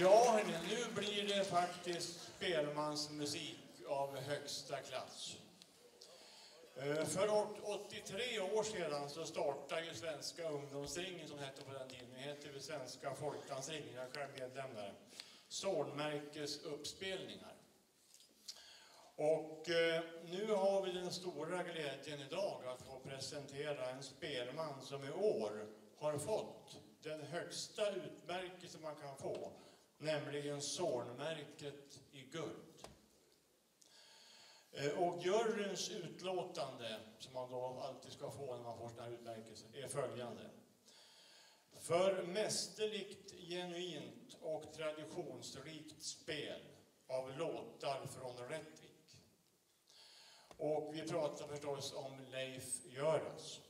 Ja, hörni, nu blir det faktiskt spelmansmusik av högsta klass. Eh, för 83 år sedan så startade ju Svenska ungdomsringen, som hette på den tiden, nu heter vi Svenska folkdansringen, jag är själv medlem där, Zornmärkesuppspelningar. Och eh, nu har vi den stora glädjen idag att få presentera en spelman som i år har fått den högsta utmärkelse man kan få, nämligen Zornmärket i guld. Eh, och juryns utlåtande, som man då alltid ska få när man får sådana här utmärkelser, är följande. För mästerligt, genuint och traditionsrikt spel av låtar från Rättvik. Och vi pratar förstås om Leif Göras.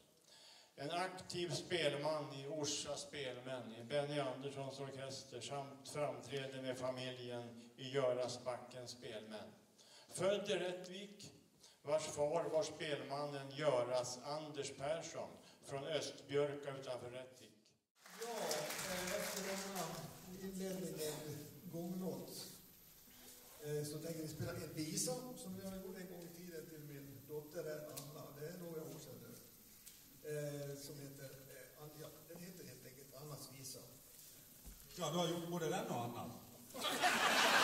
En aktiv spelman i Orsa Spelmän, i Benny Anderssons orkester samt framträder med familjen i Görasbackens Spelmän. Född i Rättvik, vars far var spelmannen Göras Anders Persson från Östbjörka utanför Rättvik. Ja, eh, efter denna inledning en gånglåt eh, så tänker vi spela en visa som vi har gjort en gång i tiden till min dotter här, Anna. Det är några år sedan nu. Eh, som heter, ja, den heter helt enkelt Annas visa. Ja, du har gjort både den och Anna. Jag